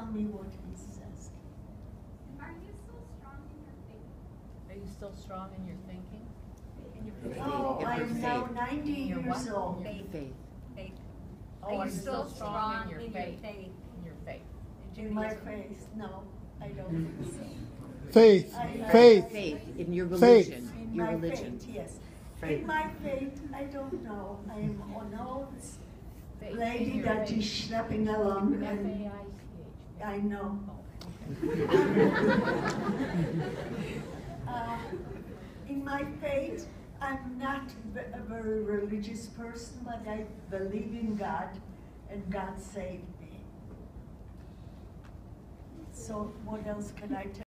tell me what he says. Are you still strong in your thinking? Are you still strong in your thinking? In your Faith. Oh, I'm now ninety In your years what? old. Faith. Faith. Faith. Oh, Are are you you still strong in your in faith? faith? In your faith. In In my Judaism? face, no, I don't think so. Faith, I- I- faith. Faith in your Faith. religion. In Your my religion. faith, yes. Faith. In my faith, I don't know. I am an old Faith lady your that faith. is schlepping along and F-A-I-C-H. I know. Oh, okay. Uh, In my faith, I'm not a very religious person, but I believe in God and God saved me. So what else can I tell